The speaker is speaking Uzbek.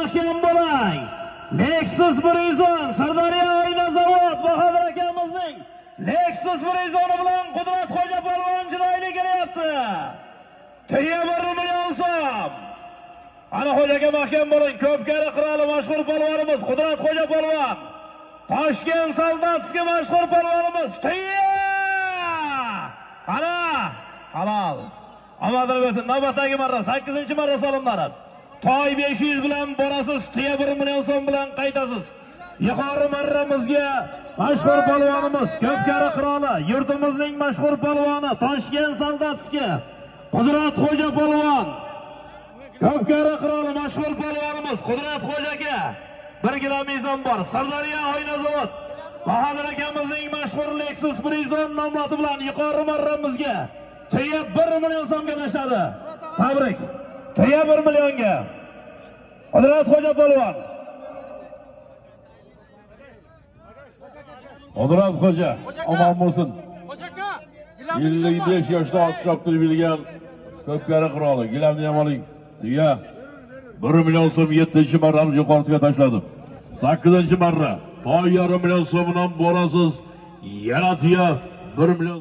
mahkam bo'ling lexus bir yuz sirdaryo oyna zavod bahodir akamizning lexus bir bilan qudrat xo'ja qudratxo'ja polvon chiroyli kelyapti. Tiya bir million so'm ana xo'jaga mahkam bo'ling ko'pkari qiroli mashhur polvonimiz qudratxo'ja polvon toshkent soldatskiy mashhur polvonimiz tiya ana halol. Omadini bersin navbatdagi marra sakkizinchi marra solimlari toy besh yuz bilan borasiz tuya bir million so'm bilan qaytasiz. Yuqori marramizga mashhur polvonimiz ko'pkari qiroli yurtimizning mashhur polvoni toshkent soldatskiy qudratxo'ja polvon. Ko'pkari qiroli mashhur polvonimiz qudratxo'jaga bir kilo mezon bor sirdaryo oynazavod. Bahodir akamizning mashhur lexus brizon nomloti bilan yuqori marramizga tuya bir million so'mga tashladi. Tabrik. Tuya bir millionga qudratxo'ja polvon. Qudrat xo'ja omon bo'lsin. Ellik besh yoshda ot choptirib yurgan ko'pkari qiroli gilamni ham oling tuya bir million so'm yettinchi marrani yuqorisiga tashladim. Sakkizinchi marra toy yarim million so'm bilan borasiz. Yana tuya bir million